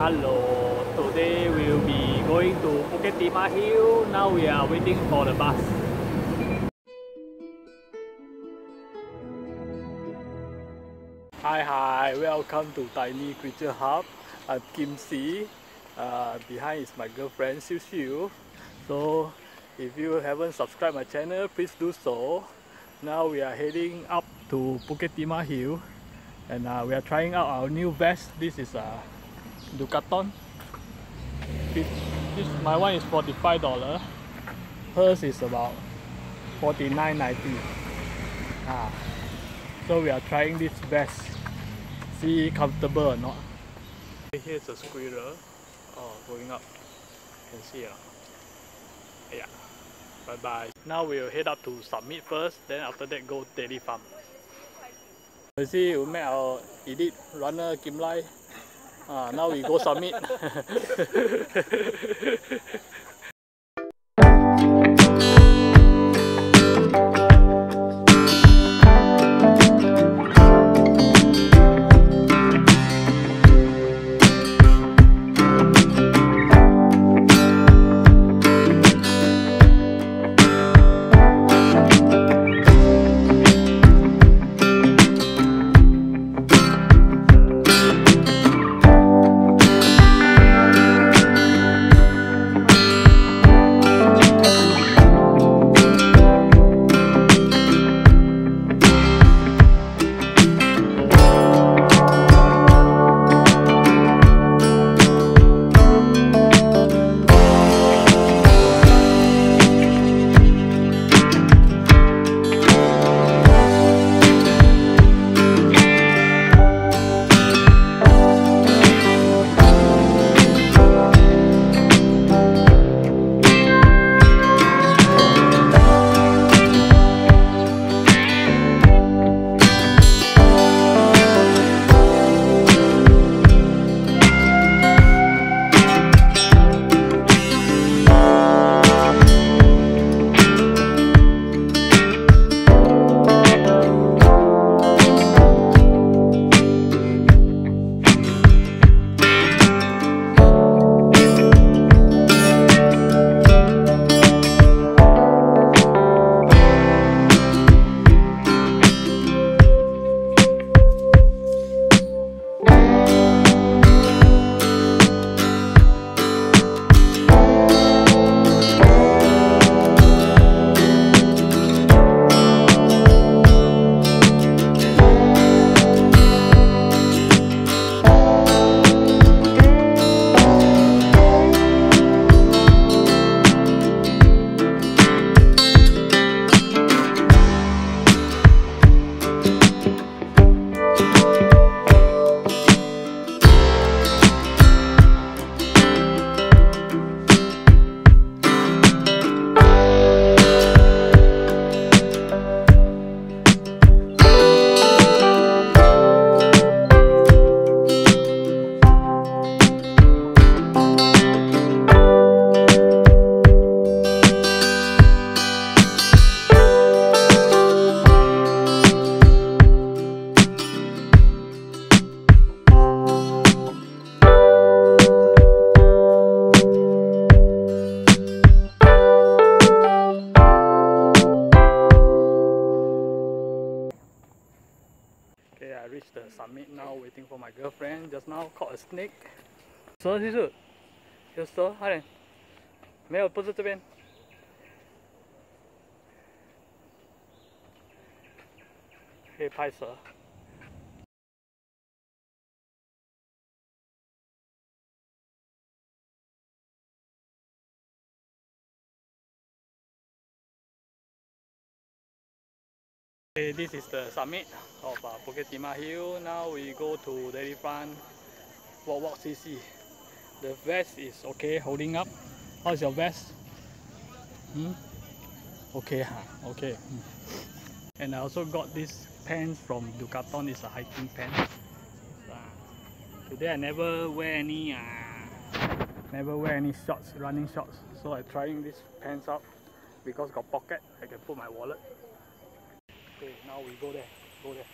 Hello, today we'll be going to Bukit Timah Hill. Now we are waiting for the bus. Hi, hi, welcome to Tiny Creature Hub. I'm Kim Si. Uh, behind is my girlfriend Xiu Xiu. So, if you haven't subscribed my channel, please do so. Now we are heading up to Bukit Timah Hill and uh, we are trying out our new vest. This is a uh, Decathlon. This, my one is $45. Hers is about $49.90. Ah. So we are trying this vest. See comfortable or not. Here's a squirrel. Oh, going up. You can see it. Yeah. Bye bye. Now we'll head up to Summit first, then after that go Dairy Farm. You see, we met our elite runner Kim Lai. Ah, now we go Summit. Just now caught a snake. 蛇其实有蛇，快点！没有，不是这边。可以拍蛇。Okay, this is the summit of uh, Bukit Timah Hill. Now we go to Dairy Farm Walk Walk CC. The vest is okay, holding up. How's your vest? Hmm? Okay, huh? okay. Hmm. And I also got this pants from Decathlon. It's a hiking pants. Uh, today I never wear any, uh, never wear any shorts, running shorts. So I'm trying this pants out because got pocket. I can put my wallet. Okay, now we go there. Go there.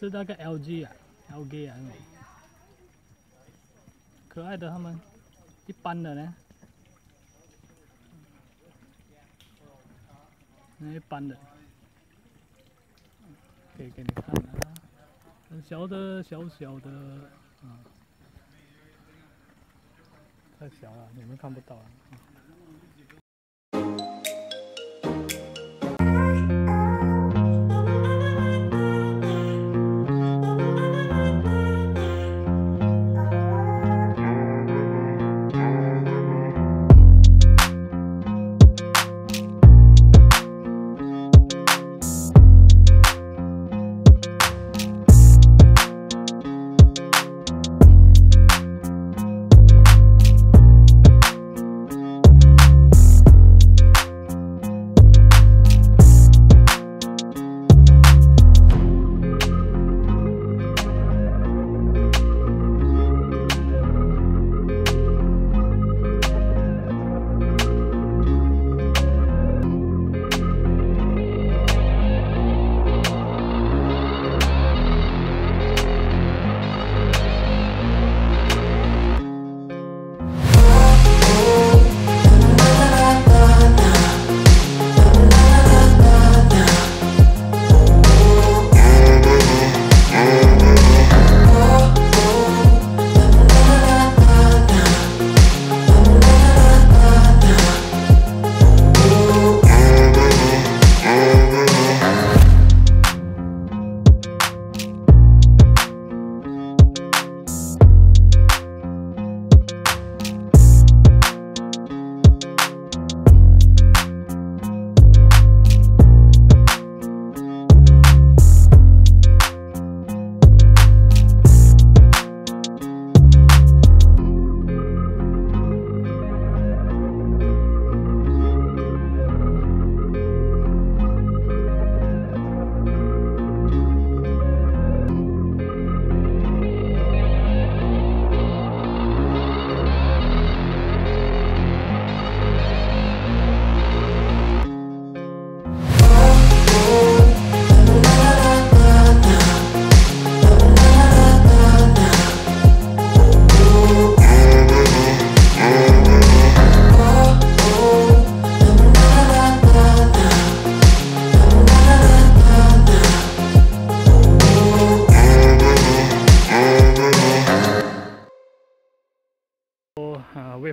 是那个 LG 啊，LG 啊，那种可爱的他们，一般的呢，那一般的，可以给你看啊，很小的，小小的，啊，太小了，你们看不到啊。uh,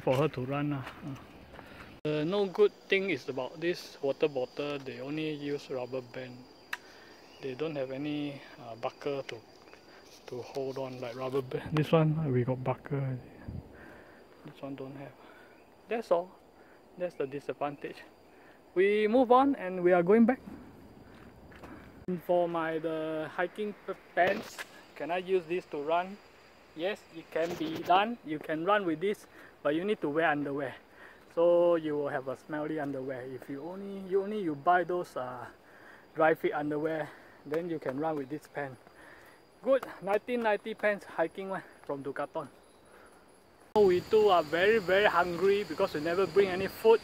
for her to run. Uh. The no good thing is about this water bottle, they only use rubber band. They don't have any uh, buckle to to hold on like rubber band. This one we got buckle. This one don't have. That's all. That's the disadvantage. We move on and we are going back. For my the hiking pants, can I use this to run? Yes, it can be done. You can run with this, but you need to wear underwear. So you will have a smelly underwear. If you only you only you buy those uh, dry fit underwear, then you can run with this pant. Good 1990 pants hiking one from Decathlon. We two are very very hungry because we never bring any food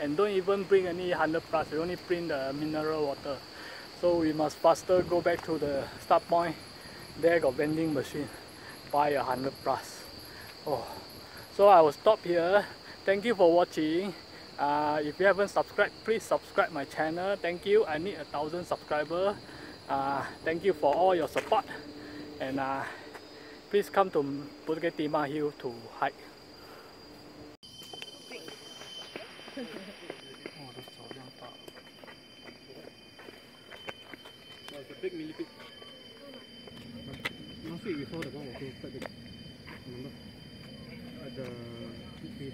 and don't even bring any 100 plus. We only bring the mineral water. So we must faster go back to the start point. There got vending machine. Buy a 100 plus. Oh. So I will stop here. Thank you for watching. Uh, if you haven't subscribed, please subscribe my channel. Thank you. I need a thousand subscribers. Uh, thank you for all your support. And uh, please come to Bukit Timah Hill to hike. big millipede. Last week we saw the one also quite big. Remember? The uh, big tree